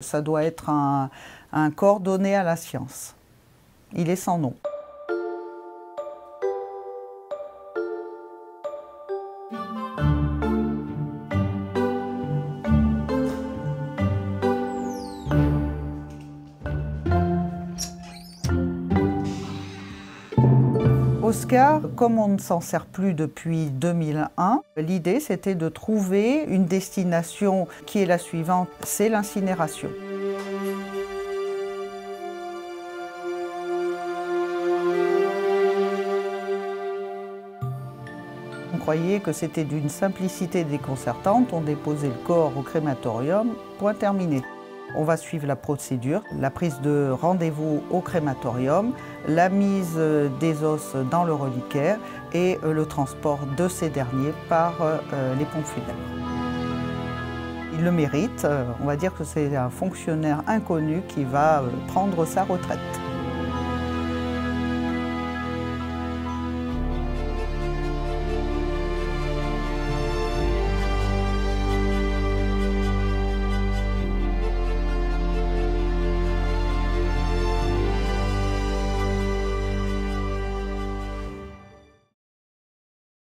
Ça doit être un, corps donné à la science. Il est sans nom. Oscar, comme on ne s'en sert plus depuis 2001, l'idée c'était de trouver une destination qui est la suivante, c'est l'incinération. On croyait que c'était d'une simplicité déconcertante, on déposait le corps au crématorium, point terminé. On va suivre la procédure, la prise de rendez-vous au crématorium, la mise des os dans le reliquaire et euh, le transport de ces derniers par euh, les pompes funèbres. Il le mérite, on va dire que c'est un fonctionnaire inconnu qui va euh, prendre sa retraite.